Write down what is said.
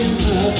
in her